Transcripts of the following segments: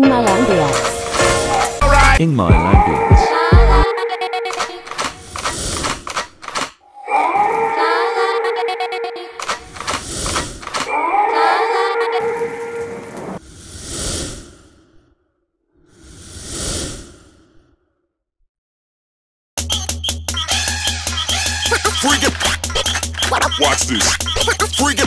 In my ambience. In my ambience. Watch this. Freak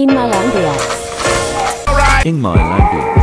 In my ambience. In my ambience.